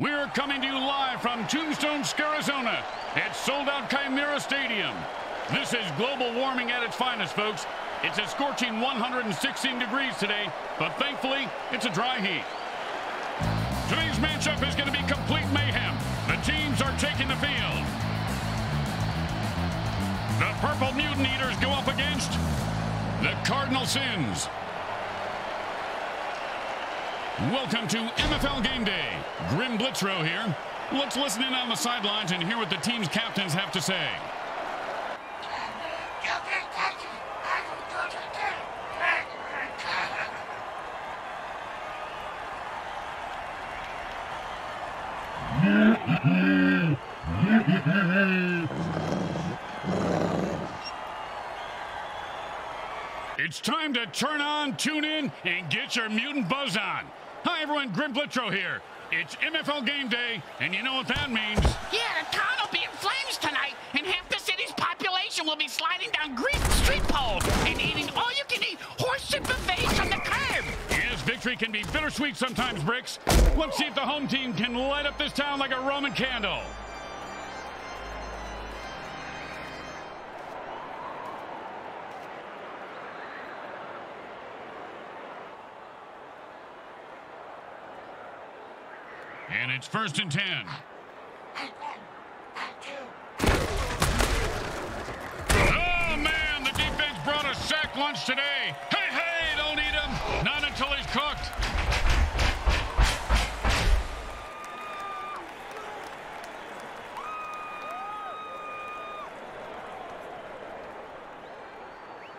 We're coming to you live from Tombstone, Arizona. It's sold-out Chimera Stadium. This is global warming at its finest, folks. It's a scorching 116 degrees today, but thankfully, it's a dry heat. Today's matchup is going to be complete mayhem. The teams are taking the field. The Purple Mutant Eaters go up against the Cardinal Sins. Welcome to MFL Game Day. Grim Blitzrow here. Let's listen in on the sidelines and hear what the team's captains have to say. It's time to turn on, tune in, and get your mutant buzz on. Hi, everyone. Grim Blitzrow here. It's MFL game day, and you know what that means. Yeah, the town will be in flames tonight, and half the city's population will be sliding down greased street poles and eating all-you-can-eat horseshit buffets from the curb. Yes, victory can be bittersweet sometimes, Bricks. Let's see if the home team can light up this town like a Roman candle. And it's first and ten. Oh, man, the defense brought a sack lunch today. Hey, hey, don't eat him. Not until he's cooked.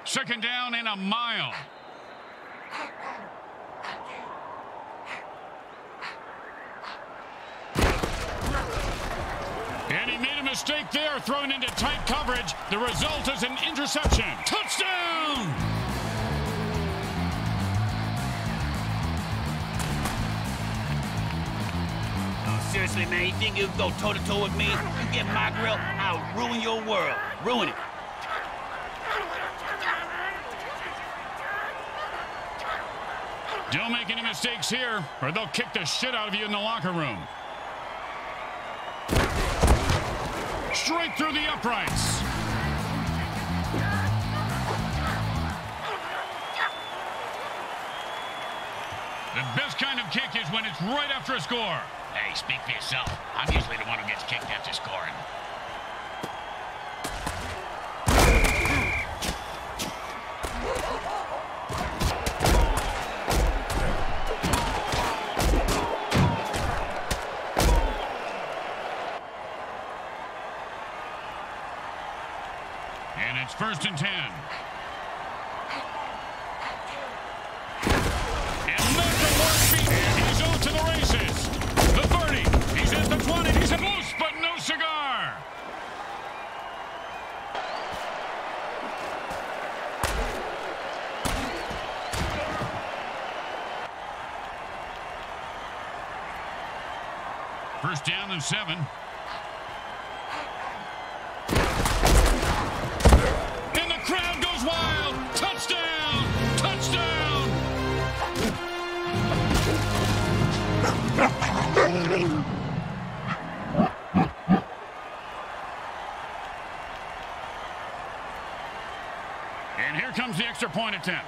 Second down in a mile. And he made a mistake there, thrown into tight coverage. The result is an interception. Touchdown! Oh, seriously, man, you think you can go toe-to-toe with me? You get my grill, I'll ruin your world. Ruin it. Don't make any mistakes here, or they'll kick the shit out of you in the locker room. Straight through the uprights. The best kind of kick is when it's right after a score. Hey, speak for yourself. I'm usually the one who gets kicked after scoring. And it's first and ten. And not the worst beat. He's off to the races. The 30. He's at the 20. He's at loose, but no cigar. First down and seven. And here comes the extra point attempt.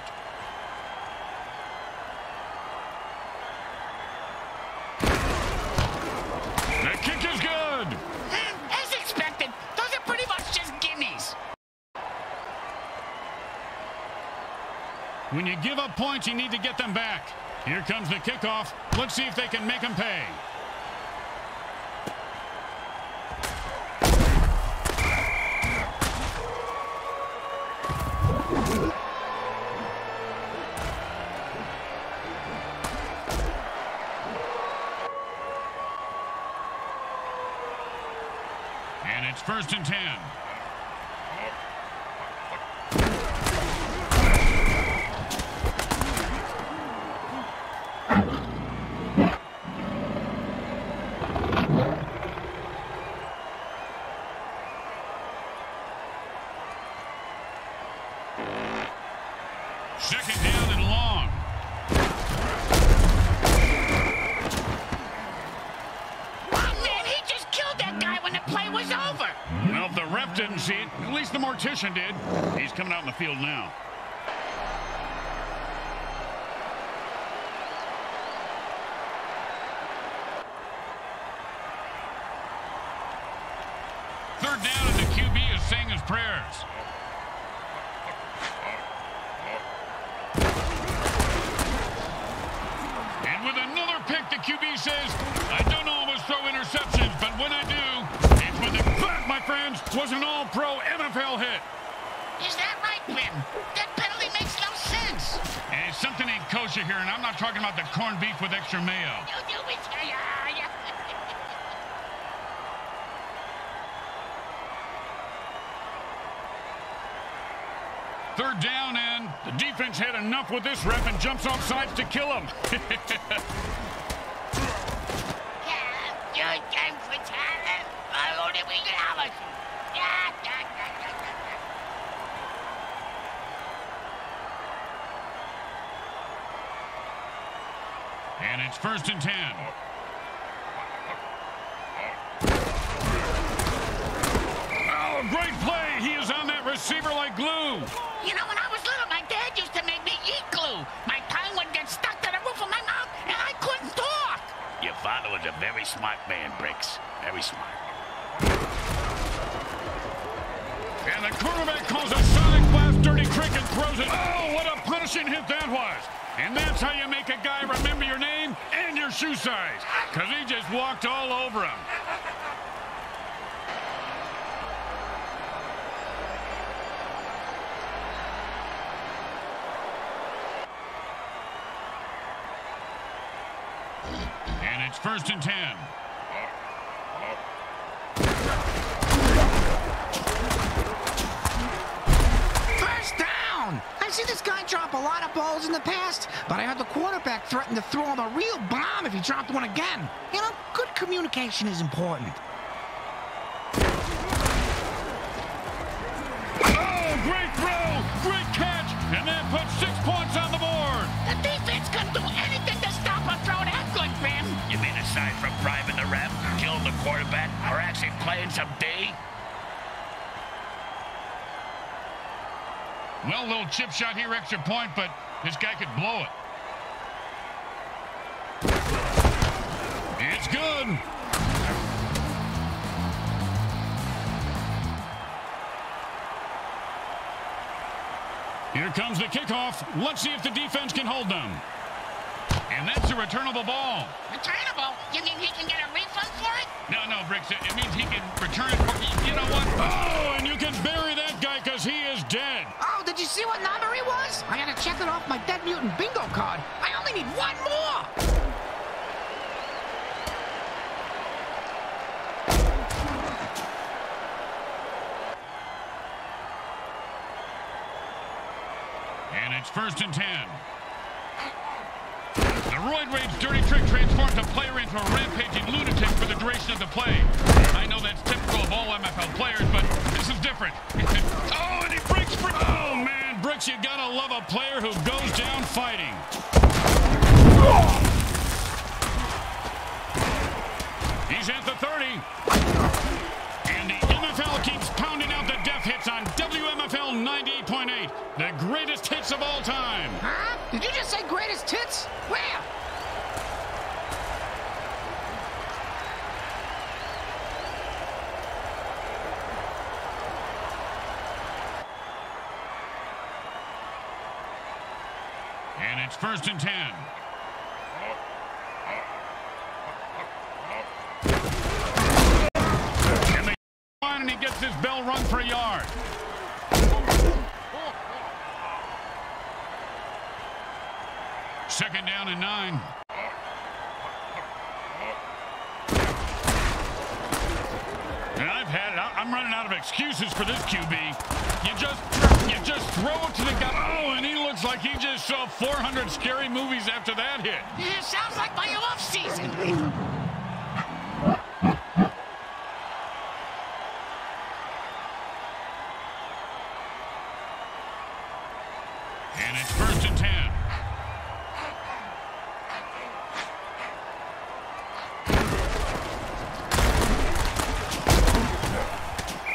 The kick is good. Hmm, as expected, those are pretty much just gimmies. When you give up points, you need to get them back. Here comes the kickoff. Let's see if they can make them pay. First and ten. The mortician did. He's coming out in the field now. Third down, and the QB is saying his prayers. And with another pick, the QB says, I don't always throw interceptions, but when I do, it's with that, my friends, was an all-pro something ain't kosher here, and I'm not talking about the corned beef with extra mayo. You do it, yeah. Third down, and the defense had enough with this ref and jumps off sides to kill him. Yeah, you came for talent. I only we get hours. Yeah, yeah, yeah, yeah, yeah, yeah. And it's first and ten. Oh, great play. He is on that receiver like glue. You know, when I was little, my dad used to make me eat glue. My tongue would get stuck to the roof of my mouth, and I couldn't talk. Your father was a very smart man, Bricks. Very smart. And the quarterback calls a sonic blast dirty trick and throws it. Oh, what a punishing hit that was. And that's how you make a guy remember your name and your shoe size. Because he just walked all over him. And it's first and ten. First down! I've seen this guy drop a lot of balls in the past, but I heard the quarterback threaten to throw him a real bomb if he dropped one again. You know, good communication is important. Oh, great throw! Great catch! And that puts six points on the board. The defense couldn't do anything to stop a throw that good, Grim. You mean aside from bribing the ref, killing the quarterback, or actually playing some D? Well, little chip shot here, extra point, but this guy could blow it. It's good. Here comes the kickoff. Let's see if the defense can hold them. And that's a returnable ball. Returnable? You mean he can get a refund for it? No, no, Bricks. It, it means he can return it. For, you know what? Oh, and you can bury you see what number was? I gotta check it off my Dead Mutant bingo card. I only need one more! And it's first and ten. The Roid Rage Dirty Trick transforms a player into a rampaging lunatic for the duration of the play. I know that's typical of all MFL players, but this is different. oh, and he breaks free. Oh, man, Bricks, you gotta love a player who goes down fighting. He's at the 30. And the MFL keeps pounding out the death hits on WMFL 98.8, the greatest hits of all time. Huh? Did you just say greatest hits? Where? And it's first and ten. And they on and he gets his bell rung for a yard. Second down and nine. And I've had it. I'm running out of excuses for this QB. You just you just throw it to the guy. Oh, and he looks like he just saw 400 scary movies after that hit. Yeah, sounds like my off season. And it's first and ten.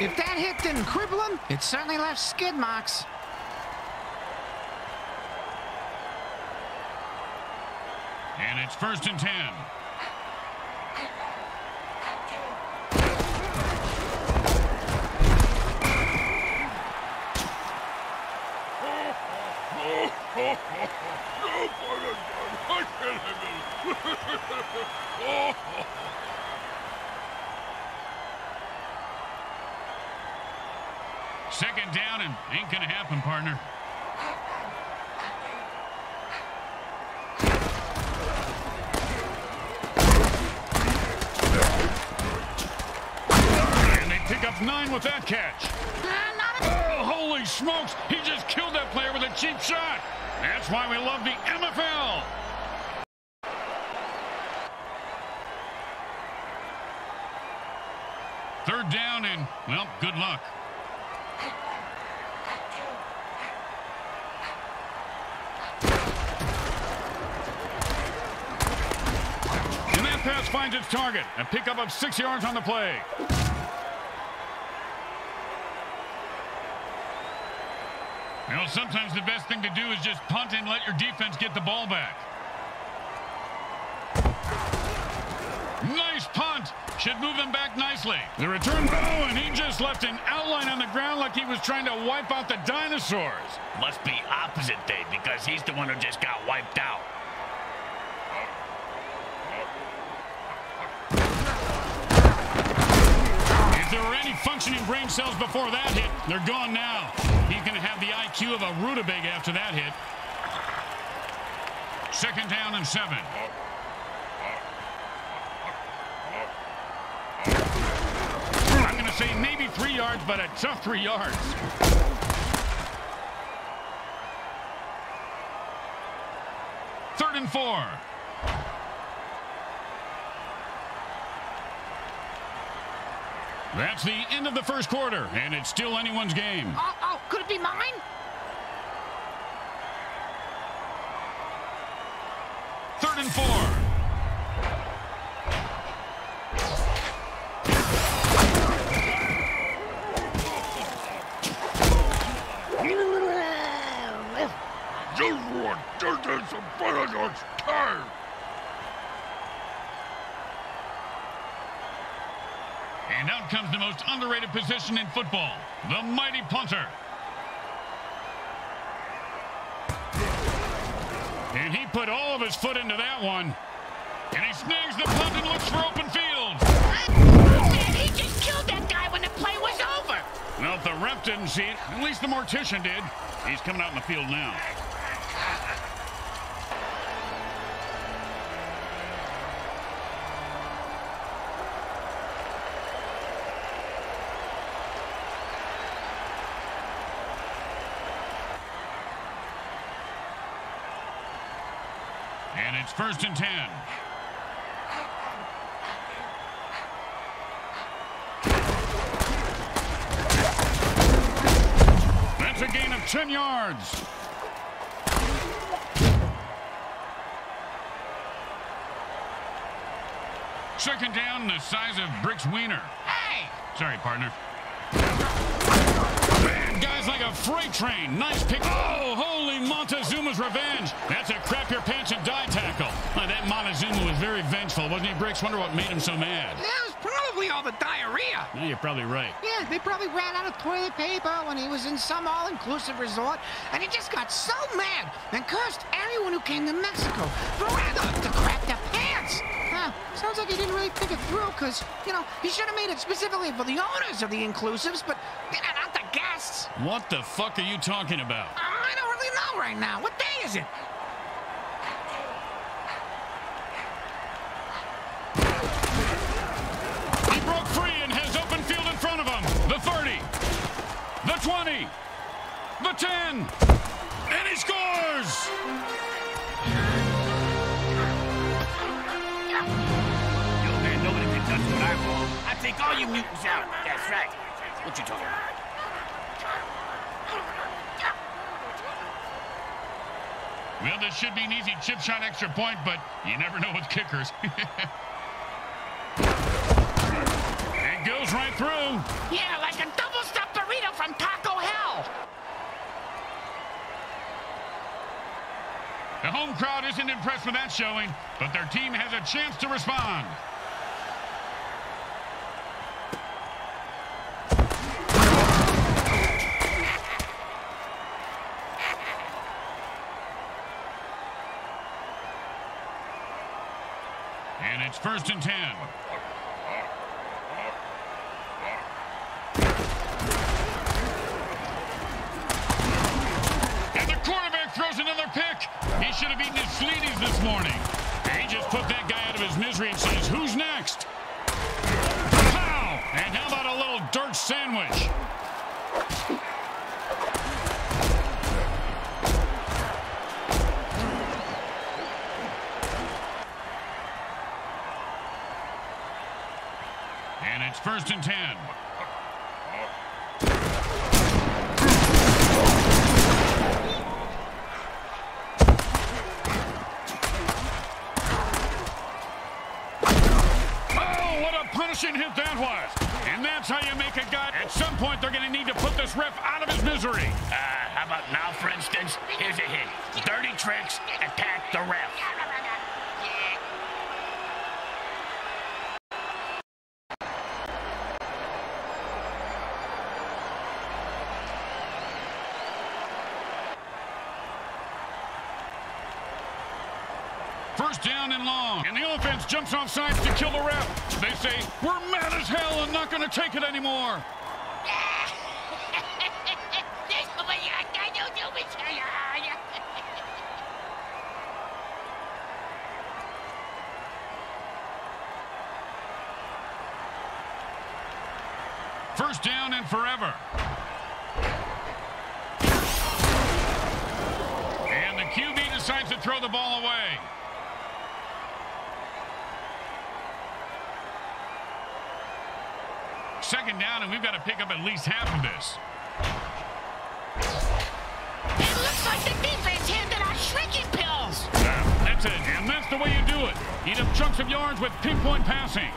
If that hit didn't it certainly left skid marks. And it's first and ten. Second down and ain't gonna happen, partner. And they pick up nine with that catch. Oh, holy smokes! He just killed that player with a cheap shot. That's why we love the MFL. Third down and, well, good luck. And that pass target. A pickup of six yards on the play. You know, sometimes the best thing to do is just punt and let your defense get the ball back. Nice punt. Should move him back nicely. The return, oh, and he just left an outline on the ground like he was trying to wipe out the dinosaurs. Must be opposite day because he's the one who just got wiped out. There were any functioning brain cells before that hit, they're gone now. He's going to have the IQ of a rutabaga after that hit. Second down and seven. I'm going to say maybe three yards, but a tough three yards. Third and four. That's the end of the first quarter, and it's still anyone's game. Oh, oh, could it be mine? Third and four. Most underrated position in football, the mighty punter. And he put all of his foot into that one. And he snags the punt and looks for open field. Man, he just killed that guy when the play was over. Well, if the ref didn't see it, at least the mortician did. He's coming out in the field now. It's first and ten. That's a gain of 10 yards. Second down, the size of Brick's wiener. Hey, Sorry, partner. Guys like a freight train. Nice pick. Oh, holy Montezuma's revenge. That's a crap your pants and die tackle. That Montezuma was very vengeful, wasn't he, Bricks? Wonder what made him so mad. That was probably all the diarrhea. Yeah, you're probably right. Yeah, they probably ran out of toilet paper when he was in some all-inclusive resort, and he just got so mad and cursed everyone who came to Mexico for the, the crap their pants. Huh, sounds like he didn't really think it through, because, you know, he should have made it specifically for the owners of the inclusives, but know, guests. What the fuck are you talking about? I don't really know right now. What day is it? He broke free and has open field in front of him. The 30, the 20, the 10, and he scores! Yo, man, nobody can touch what I roll. I take all you mutants out. That's right. What you talking about? Well, this should be an easy chip shot extra point, but you never know with kickers. it goes right through. Yeah, like a double-stuffed burrito from Taco Hell. The home crowd isn't impressed with that showing, but their team has a chance to respond. First and ten. First down and long. And the offense jumps off sides to kill the ref. They say, we're mad as hell and not going to take it anymore. First down and forever. And the QB decides to throw the ball away. Second down, and we've got to pick up at least half of this. It looks like the defense handed out shrinking pills. Uh, that's it, and that's the way you do it. Eat up chunks of yards with pinpoint passing.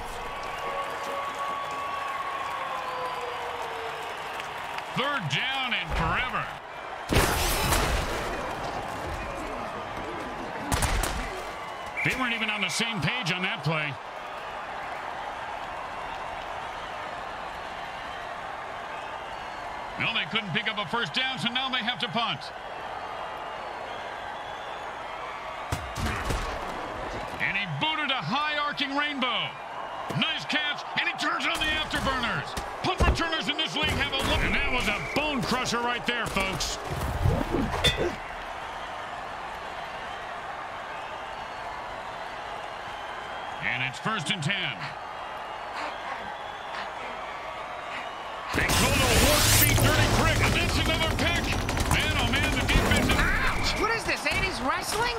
Third down and forever. They weren't even on the same page on that play. No, they couldn't pick up a first down, so now they have to punt. And he booted a high arcing rainbow. Nice catch, and he turns on the afterburners. Punt returners in this league have a look. And that was a bone crusher right there, folks. And it's first and ten. They another pick. Man, oh man, the defense. Ouch! What is this, 80s wrestling?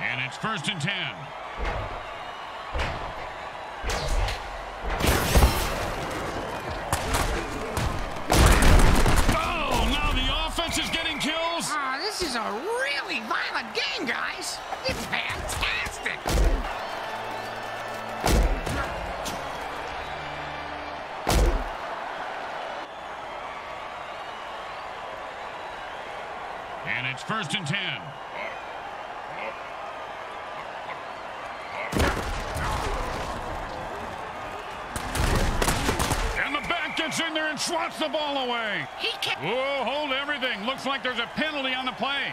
And it's first and ten. Oh, now the offense is getting kills. Ah, this is a game, guys. It's fantastic. And it's first and ten. And the back gets in there and swats the ball away. He can't. Whoa, hold everything. Looks like there's a penalty on the play.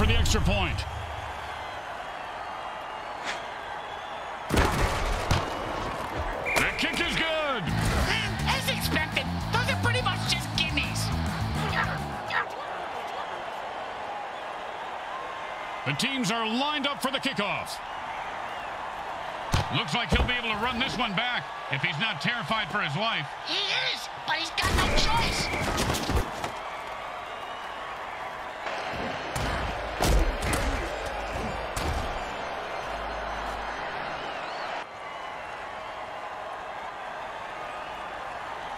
for the extra point. The kick is good. As expected, those are pretty much just gimmies. The teams are lined up for the kickoff. Looks like he'll be able to run this one back if he's not terrified for his life. He is, but he's got no choice.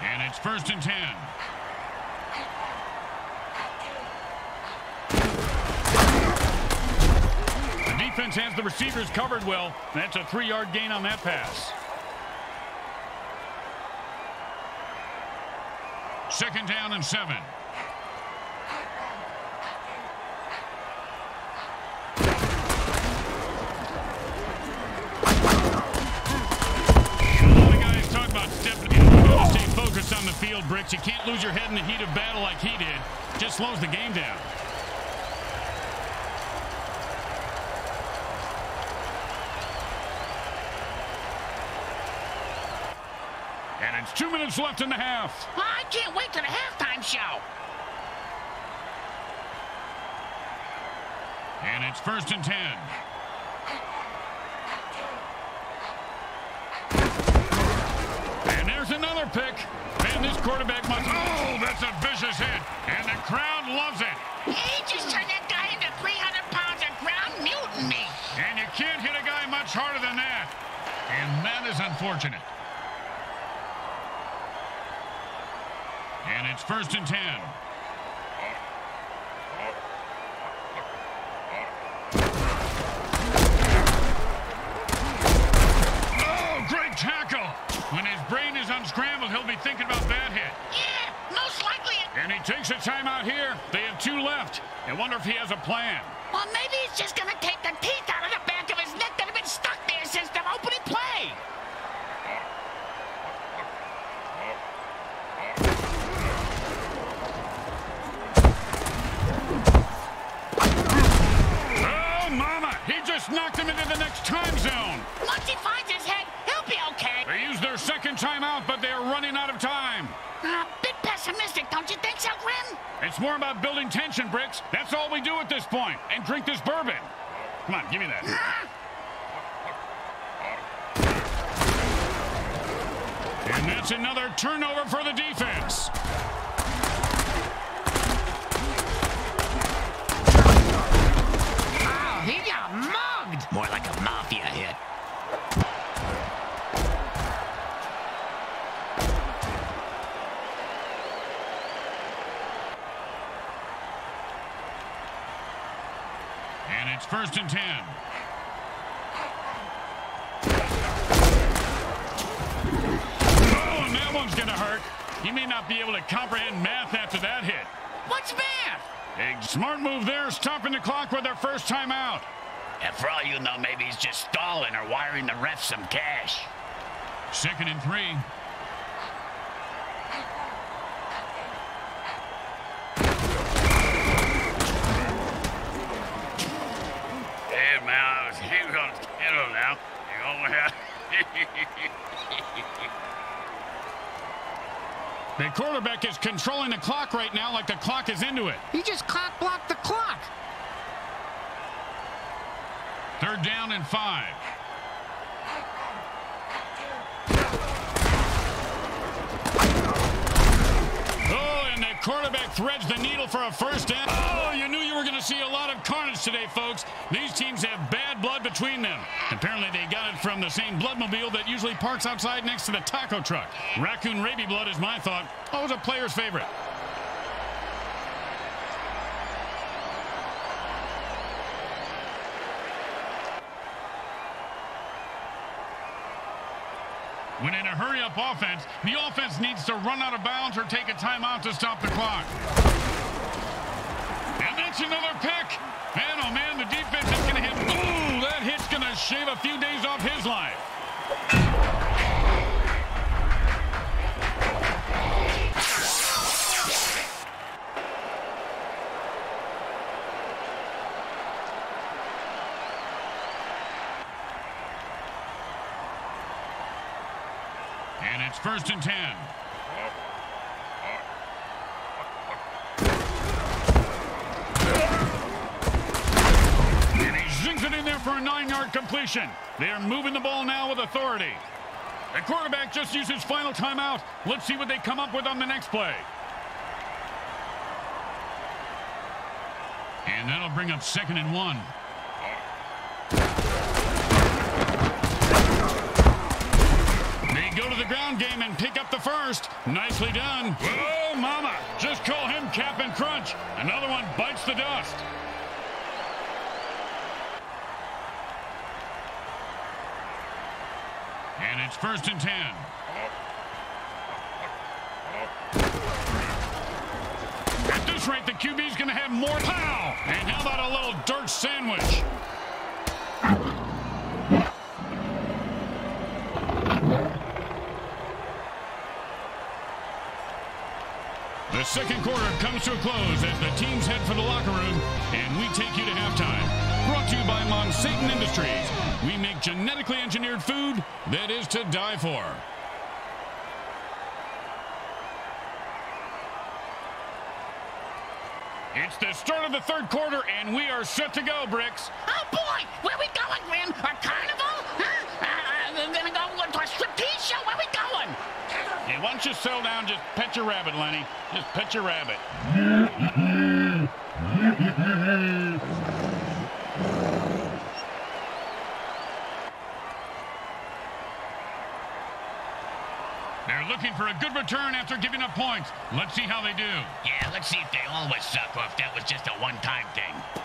And it's first and ten. The defense has the receivers covered well. That's a three-yard gain on that pass. Second down and seven. A lot of guys talk about stepping in. You gotta stay focused on the field, Bricks. You can't lose your head in the heat of battle like he did. Just slows the game down. And it's two minutes left in the half. I can't wait to the halftime show. And it's first and ten. And there's another pick. And this quarterback must... Oh, that's a vicious hit. And the crowd loves it. He just turned that guy into 300 pounds of ground mutiny. And you can't hit a guy much harder than that. And that is unfortunate. And it's first and 10. When his brain is unscrambled, he'll be thinking about that hit. Yeah, most likely. And he takes a timeout here. They have two left. I wonder if he has a plan. well, maybe he's just gonna take the teeth out of the back of his neck that have been stuck there since the opening play. Oh, mama! He just knocked him into the next time zone. He finds second timeout, but they are running out of time. A bit pessimistic, don't you think so, Grim? It's more about building tension, Bricks. That's all we do at this point. And drink this bourbon. Come on, give me that. Ah! And that's another turnover for the defense. It's first and ten. Oh, and that one's going to hurt. He may not be able to comprehend math after that hit. What's math? A smart move there, stopping the clock with their first time out. And for all you know, maybe he's just stalling or wiring the ref some cash. Second and three. Hey, man, I was hanging on the kiddo now. You know, yeah. The quarterback is controlling the clock right now like the clock is into it. He just clock blocked the clock. Third down and five. Oh, and the quarterback threads the needle for a first down. Oh, you knew you were going to see a lot of carnage today, folks. These teams have bad blood between them. Apparently, they got it from the same bloodmobile that usually parks outside next to the taco truck. Raccoon rabies blood is my thought. Oh, Always a player's favorite. When in a hurry-up offense, the offense needs to run out of bounds or take a timeout to stop the clock. And that's another pick. Man, oh man, the defense is going to hit. Ooh, that hit's going to shave a few days off his life. First and ten. And he zings it in there for a nine-yard completion. They're moving the ball now with authority. The quarterback just used his final timeout. Let's see what they come up with on the next play. And that'll bring up second and one. And pick up the first. Nicely done. Whoa, oh, mama. Just call him Cap'n Crunch. Another one bites the dust. And it's first and ten. At this rate, the QB's going to have more pow. And how about a little dirt sandwich? The second quarter comes to a close as the teams head for the locker room, and we take you to halftime. Brought to you by Monsatan Industries. We make genetically engineered food that is to die for. It's the start of the third quarter, and we are set to go, Bricks. Oh, boy! Where we going, Grim? A carnival? Huh? Uh, uh, gonna go to a striptease Don't you settle down? Just pet your rabbit, Lenny. Just pet your rabbit. They're looking for a good return after giving up points. Let's see how they do. Yeah, let's see if they always suck or if that was just a one-time thing.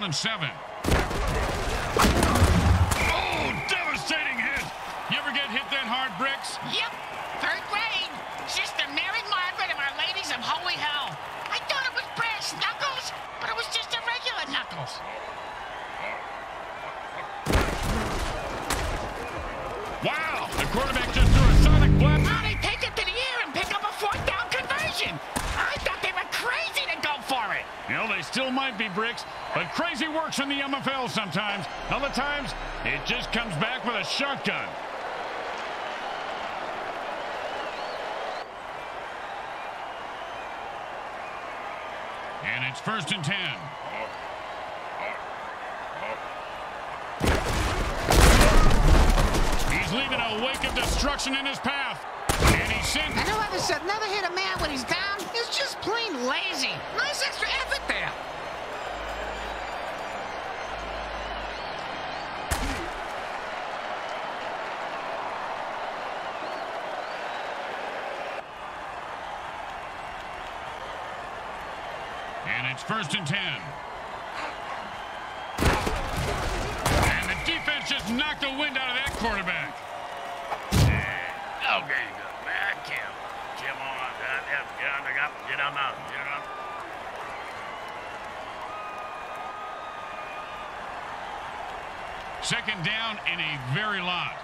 Down and seven. Oh, devastating hit. You ever get hit that hard, Bricks? Yep, third grade. Sister Mary Margaret and Our Ladies of Holy Hell. I thought it was brass knuckles, but it was just a regular knuckles. Wow, the quarterback just threw a sonic blast. You know, they still might be Bricks, but crazy works in the MFL sometimes. Other times, it just comes back with a shotgun. And it's first and ten. He's leaving a wake of destruction in his path. And he sent... And whoever said never hit a man when he's down just plain lazy. Nice extra effort there. And it's first and ten. And the defense just knocked the wind out of that quarterback. Okay, good, man. Kim. Jim on. Uh, yeah, get on the up. Get on out. Get on. Second down and a very lot.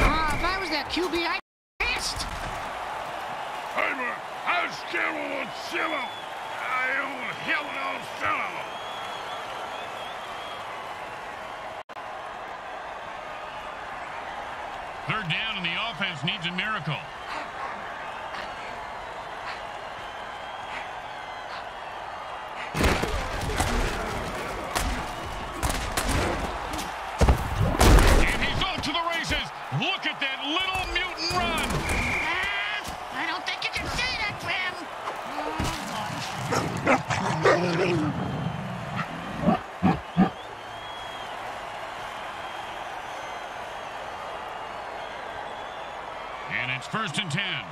Ah, if I was that QB, I'd pissed. Hey, man. How's Kim on Shimmer? I own hell on Shimmer. Third down and the offense needs a miracle. And it's first and ten.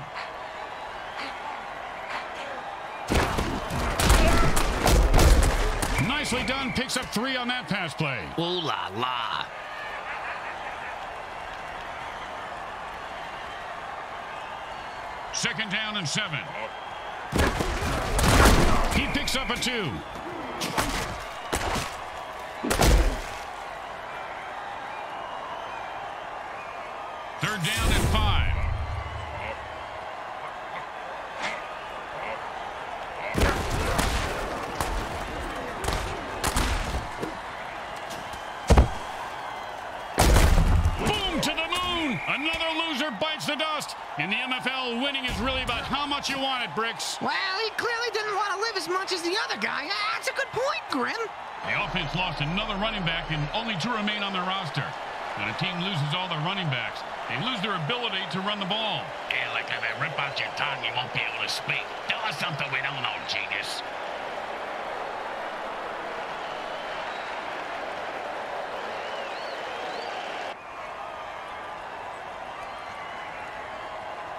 Nicely done. Picks up three on that pass play. Ooh la la. Second down and seven. Oh. Picks up a two. Third down and five. Boom to the moon. Another loser bites the dust. In the MFL, winning is really about how much you want it, Bricks. Well, he clearly didn't want to live as much as the other guy. Ah, that's a good point, Grim. The offense lost another running back and only two remain on their roster. When a team loses all their running backs, they lose their ability to run the ball. Yeah, like if I rip out your tongue, you won't be able to speak. Tell us something we don't know, genius.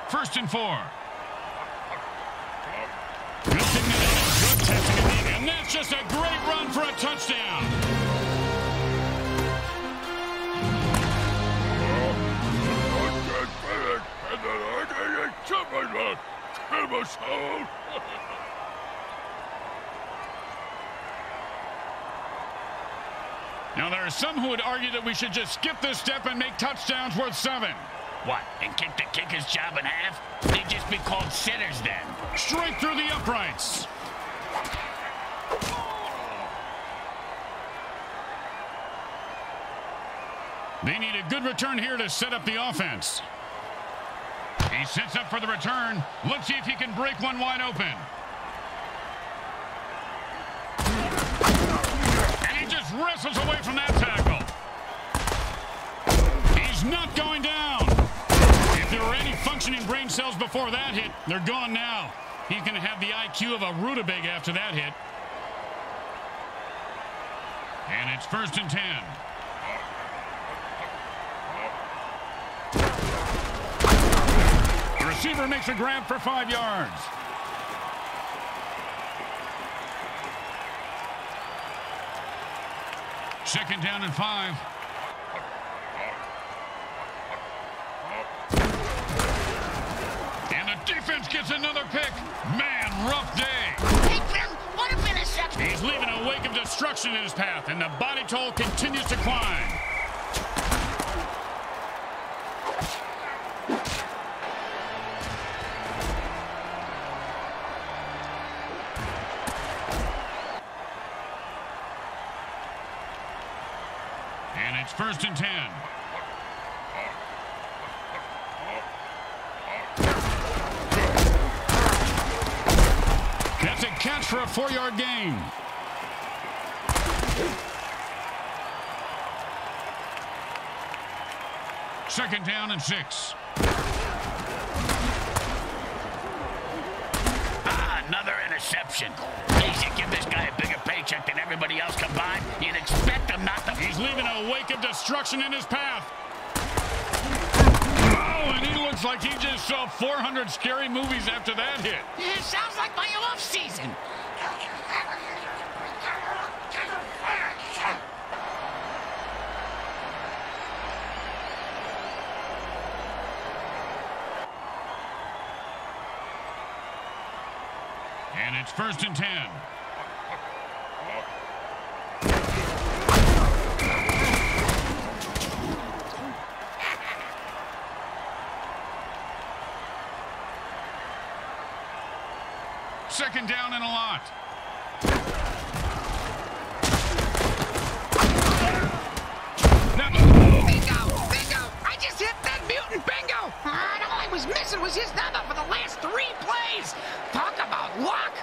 First and four. Good signaling, good testing, and that's just a great run for a touchdown. Now, there are some who would argue that we should just skip this step and make touchdowns worth seven. What, and kick the kicker's job in half? They'd just be called sitters then. Straight through the uprights. They need a good return here to set up the offense. He sets up for the return. Let's see if he can break one wide open. And he just wrestles away from that tackle. He's not going down. There were any functioning brain cells before that hit, they're gone now. He's going to have the IQ of a rutabaga after that hit. And it's first and ten. The receiver makes a grab for five yards. Second down and five. And the defense gets another pick. Man, rough day. Hey, Grim, what a interception! He's leaving a wake of destruction in his path, and the body toll continues to climb. And it's first and ten. That's a catch for a four-yard gain. Second down and six. Ah, another interception. Geez, you give this guy a bigger paycheck than everybody else combined, you'd expect him not to... He's leaving a wake of destruction in his path. Oh, and he looks like he just saw 400 scary movies after that hit. It sounds like my off-season. And it's first and ten. Second down and a lot. Bingo! Bingo! I just hit that mutant bingo! All I was missing was his number for the last three plays! Talk about luck!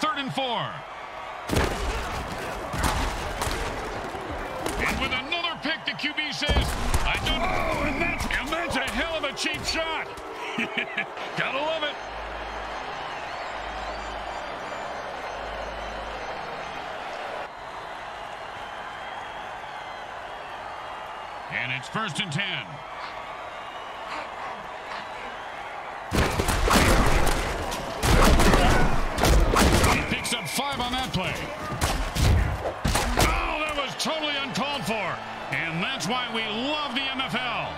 third and four. And pick, the QB says. I don't know, and that's, and that's a hell of a cheap shot. Gotta love it. And it's first and ten. He picks up five on that play. Oh, that was totally uncalled for. And that's why we love the MFL.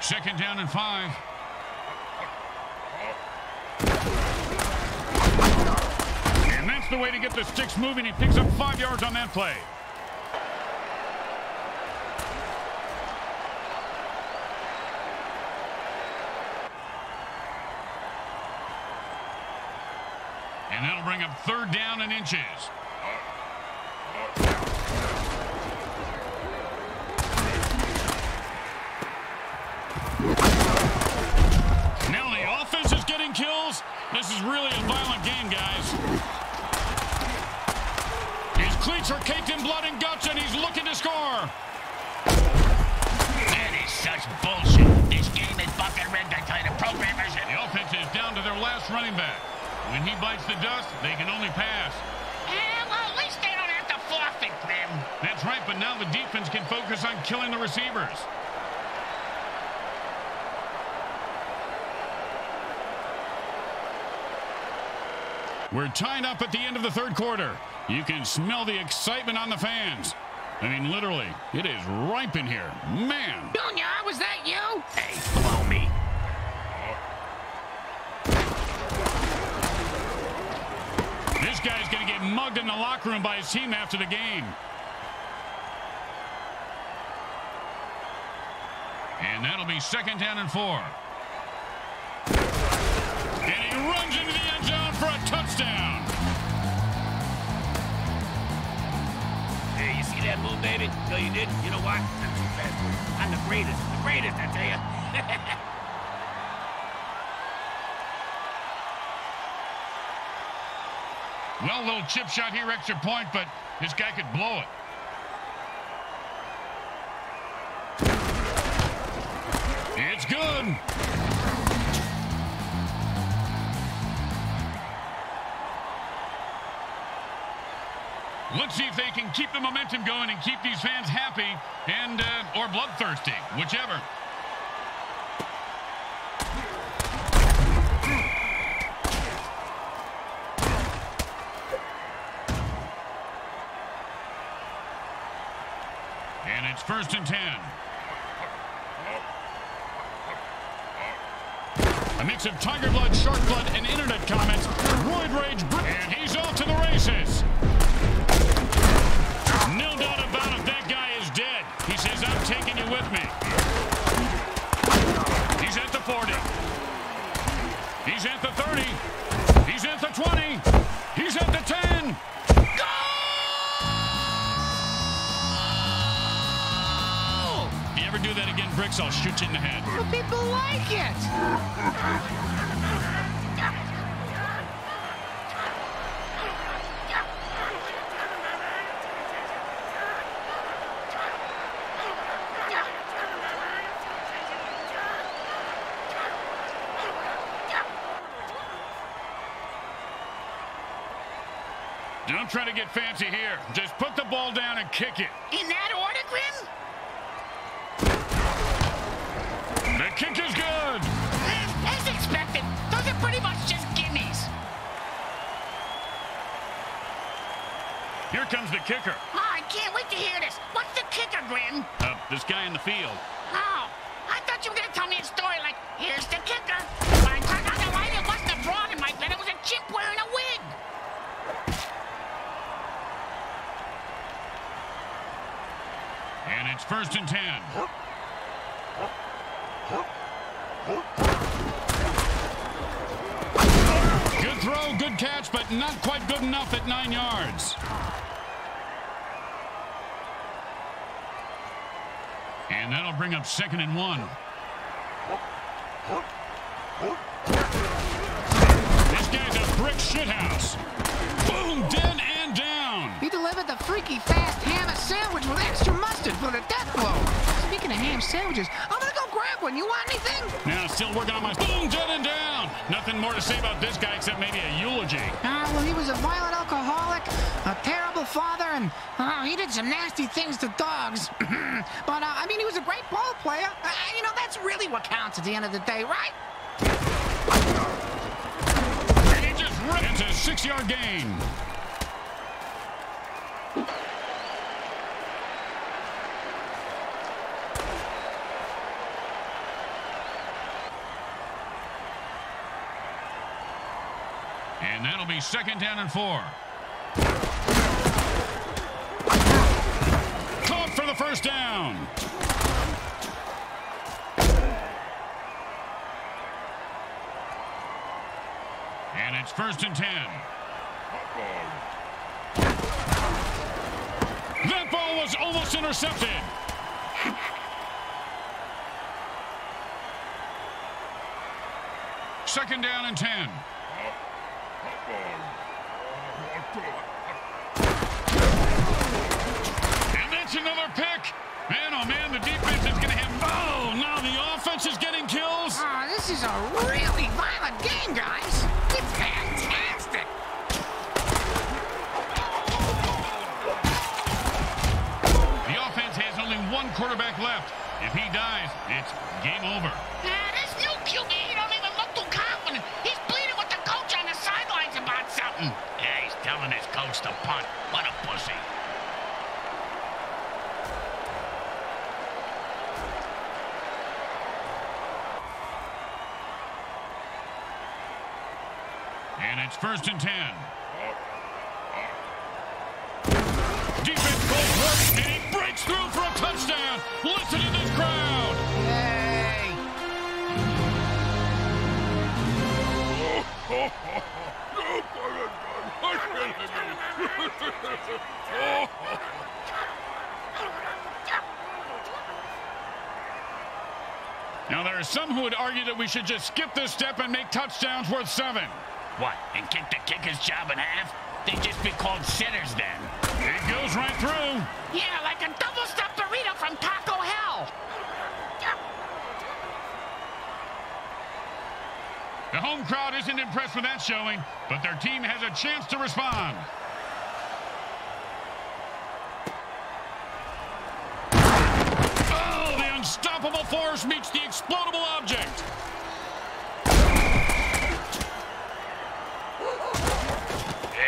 Second down and five. And that's the way to get the sticks moving. He picks up five yards on that play. And that'll bring up third down and inches. Now the offense is getting kills. This is really a violent game, guys. His cleats are caked in blood and guts, and he's looking to score. That is such bullshit. This game is bucket rigged, I tell you, the programmers The offense is down to their last running back. When he bites the dust, they can only pass. Yeah, oh, well, at least they don't have to forfeit, Grim. That's right, but now the defense can focus on killing the receivers. We're tied up at the end of the third quarter. You can smell the excitement on the fans. I mean, literally, it is ripe in here. Man. Junior, was that you? Hey, blow me. This guy's going to get mugged in the locker room by his team after the game. And that'll be second down and four. And he runs into the end zone for a touchdown. Hey, you see that move, baby? No, you didn't. You know why? I'm too fast. I'm the greatest. The greatest, I tell you. Well, little chip shot here, extra point, but this guy could blow it. It's good. Let's see if they can keep the momentum going and keep these fans happy and uh, or bloodthirsty, whichever. And it's first and ten. A mix of tiger blood, shark blood, and internet comments. Roid rage, and he's off to the races. No doubt about it, that guy is dead. He says, I'm taking you with me. He's at the 40. He's at the 30. He's at the 20. He's at the do that again, Bricks, I'll shoot you in the head. Well, people like it. Don't try to get fancy here. Just put the ball down and kick it. The kicker. Oh, I can't wait to hear this. What's the kicker, Grim? Uh, this guy in the field. Oh, I thought you were gonna tell me a story like, here's the kicker. When I turned on the light, it wasn't a frog in my bed, it was a chimp wearing a wig. And it's first and ten. Good throw, good catch, but not quite good enough at nine yards. And that'll bring up second and one. This guy's a brick shithouse. Boom, dead and down. He delivered the freaky fast ham sandwich with extra mustard for the death blow. Speaking of ham sandwiches, I'm grab one. You want anything? Now still working on my boom, dead and down. Nothing more to say about this guy except maybe a eulogy. Ah, uh, well, he was a violent alcoholic, a terrible father, and uh, he did some nasty things to dogs. but, uh, I mean, he was a great ball player. Uh, you know, that's really what counts at the end of the day, right? And he just ripped. It's a six-yard gain. be second down and four. Caught for the first down. And it's first and ten. That ball was almost intercepted. Second down and 10. That's another pick. Man, oh man, the defense is going to have... Oh, now the offense is getting kills. Oh, this is a really violent game, guys. It's fantastic. The offense has only one quarterback left. If he dies, it's game over. Ah, this new QB, he don't even look too confident. He's bleeding with the coach on the sidelines about something. Yeah, he's telling his coach to punt. What a pussy. And it's first and ten. Defense work, and he breaks through for a touchdown. Listen to this crowd. Hey. Now, there are some who would argue that we should just skip this step and make touchdowns worth seven. What, and kick the kicker's job in half? They'd just be called sinners then. It goes right through. Yeah, like a double-stuffed burrito from Taco Hell. The home crowd isn't impressed with that showing, but their team has a chance to respond. Oh, the unstoppable force meets the explodable object.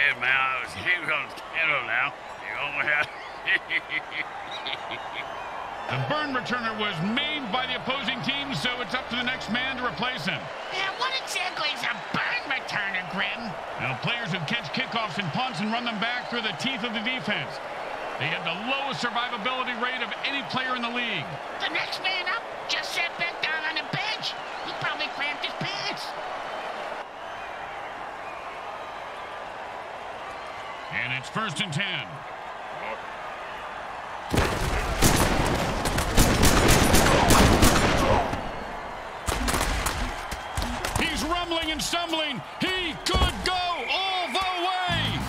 Hey, man, I was here on Kendall now. You know what? The burn returner was maimed by the opposing team, so it's up to the next man to replace him. Yeah, what exactly is a burn returner, Grim? Now, players who catch kickoffs and punts and run them back through the teeth of the defense. They have the lowest survivability rate of any player in the league. The next man up just sat back down on the bench. He probably cramped his pants. And it's first and ten. He's rumbling and stumbling. He could go all the way.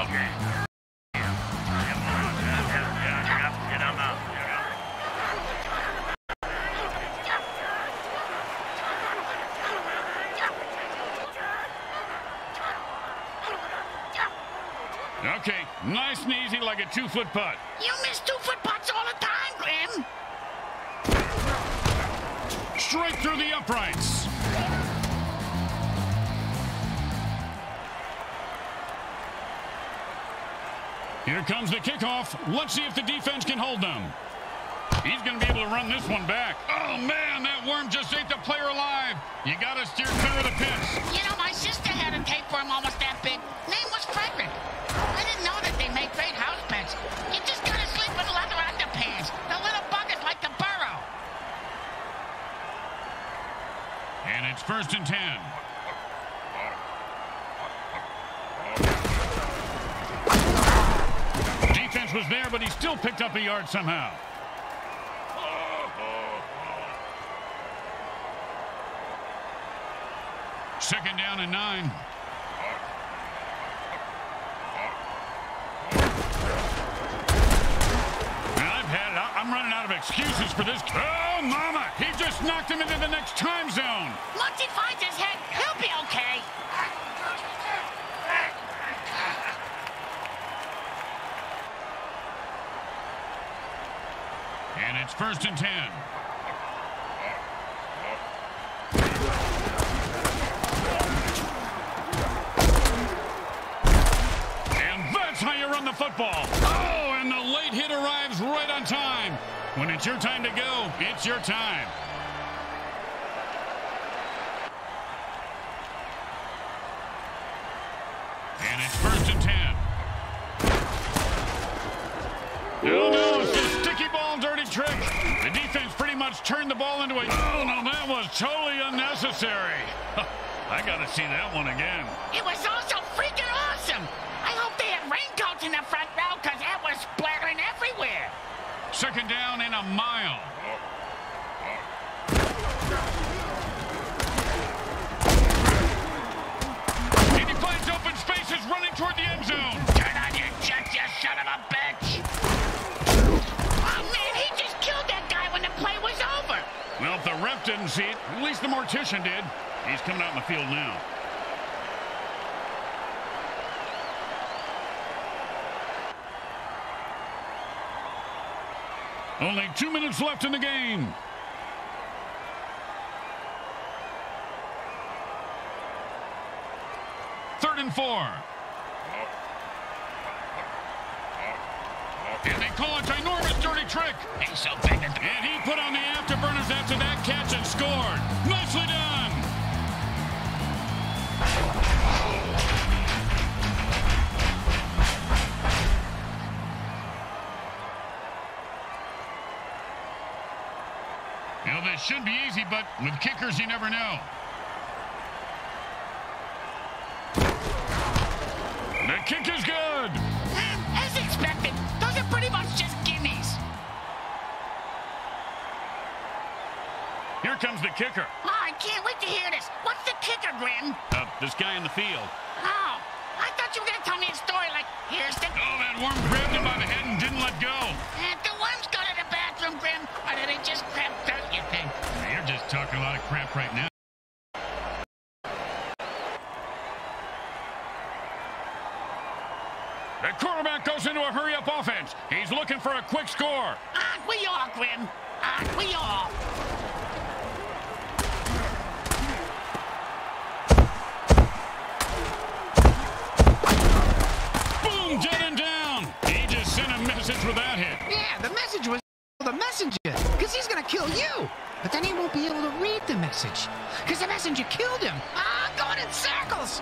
Okay. Get him out. Okay, nice and easy like a two-foot putt. You miss two-foot putts all the time, Grim. Straight through the uprights. Here comes the kickoff. Let's see if the defense can hold them. He's going to be able to run this one back. Oh, man, that worm just ate the player alive. You got to steer clear of the pits. You know, my sister had a tapeworm almost And it's first and ten. Defense was there, but he still picked up a yard somehow. Second down and nine. I'm running out of excuses for this. Oh, mama! He just knocked him into the next time zone. Once he finds his head, he'll be okay. And it's first and ten. And that's how you run football. Oh, and the late hit arrives right on time. When it's your time to go, it's your time. And it's first and ten. Oh, no, it's a sticky ball dirty trick. The defense pretty much turned the ball into a... Oh, no, that was totally unnecessary. I got to see that one again. It was also freaking a mile. And he finds open spaces running toward the end zone. Turn on your jet, you son of a bitch. Oh, man, he just killed that guy when the play was over. Well, if the ref didn't see it, at least the mortician did. He's coming out in the field now. Only two minutes left in the game. Third and four. And they call a ginormous dirty trick. He's so big and... And he put on the afterburners after that catch and scored. Nicely done. Should be easy, but with kickers, you never know. The kick is good. As expected, those are pretty much just gimmies. Here comes the kicker. Oh, I can't wait to hear this. What's the kicker, Grim? Uh, this guy in the field. Oh, I thought you were going to tell me a story like, here's the... Oh, that worm grabbed him by the head and didn't let go. Crap right now. The quarterback goes into a hurry-up offense. He's looking for a quick score. Aren't we all, Grim? Aren't we all? Message, because the messenger killed him. Ah, going in circles.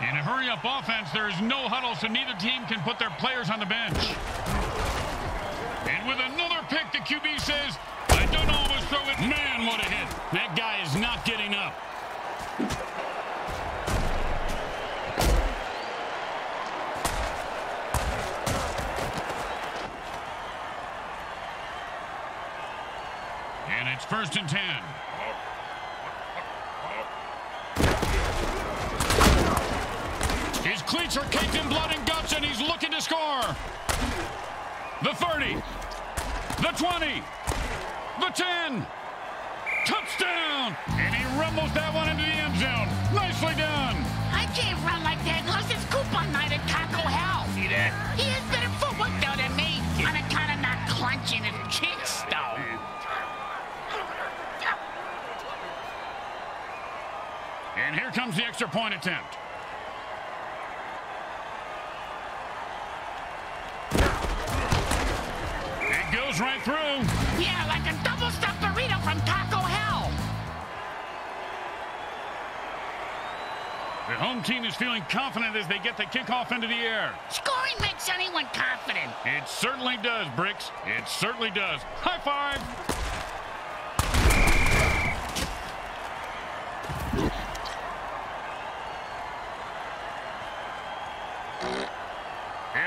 In a hurry-up offense, there's no huddle, so neither team can put their players on the bench. And with another pick, the QB says, I don't always throw it. Man, first and ten. His cleats are caked in blood and guts, and he's looking to score. The 30. The 20. The 10. Touchdown! And he rumbles that one into the end zone. Nicely done. I can't run like that unless it's here comes the extra point attempt. It goes right through. Yeah, like a double stuffed burrito from Taco Hell. The home team is feeling confident as they get the kickoff into the air. Scoring makes anyone confident. It certainly does, Bricks. It certainly does. High five.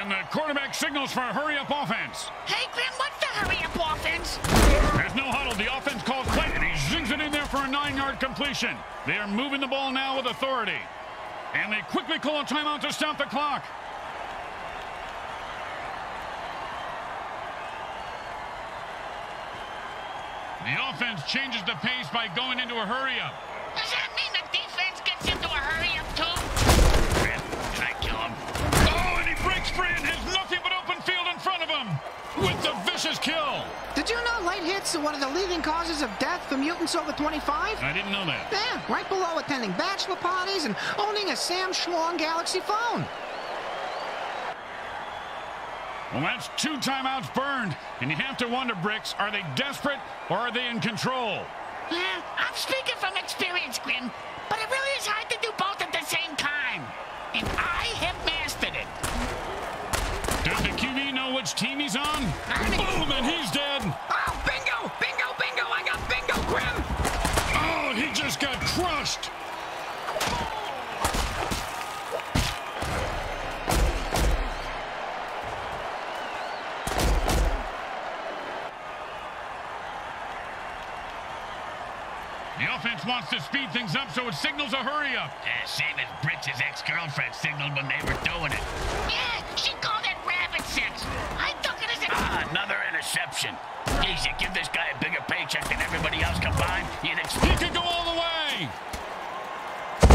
And the quarterback signals for a hurry-up offense. Hey, Grim, what's the hurry-up offense? There's no huddle. The offense calls Clayton. He zings it in there for a nine-yard completion. They are moving the ball now with authority. And they quickly call a timeout to stop the clock. The offense changes the pace by going into a hurry-up. With the vicious kill. Did you know light hits are one of the leading causes of death for mutants over 25? I didn't know that. Yeah, right below attending bachelor parties and owning a Sam Schlong Galaxy phone. Well, that's two timeouts burned. And you have to wonder, Bricks, are they desperate or are they in control? Yeah, I'm speaking from experience, Grim. But it really is hard to do both at the same time. And I have know which team he's on? Boom, and he's dead. Oh, bingo! Bingo, bingo! I got bingo, Grim! Oh, he just got crushed. The offense wants to speed things up, so it signals a hurry up. Uh, same as Bricks' ex-girlfriend signaled when they were doing it. Yeah, she called interception. Geez, you give this guy a bigger paycheck than everybody else combined, you'd expect... He could go all the way.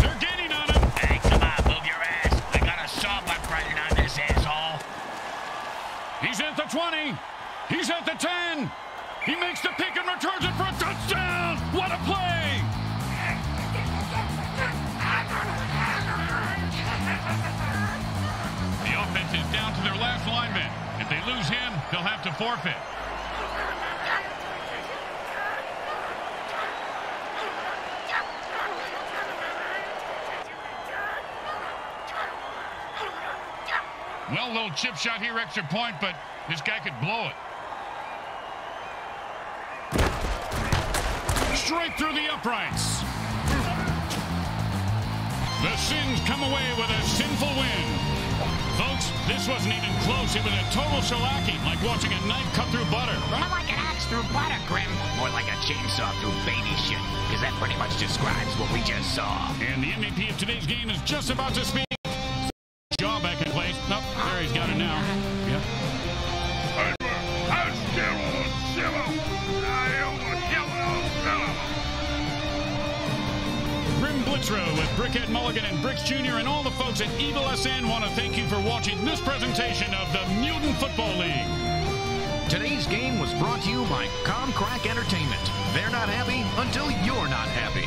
They're gaining on him. Hey, come on, move your ass. I got a sawbuck riding on this asshole. He's at the 20. He's at the 10. He makes the pick and returns it for a touchdown. What a play. The offense is down to their last lineman. If they lose him, they'll have to forfeit. Well, little chip shot here, extra point, but this guy could blow it. Straight through the uprights. The Sins come away with a sinful win. Folks, this wasn't even close. It was a total shellacking, like watching a knife cut through butter. More like an axe through butter, Grim. More like a chainsaw through baby shit, because that pretty much describes what we just saw. And the MVP of today's game is just about to speak. For watching this presentation of the Mutant Football League. Today's game was brought to you by Comcrack Entertainment. They're not happy until you're not happy.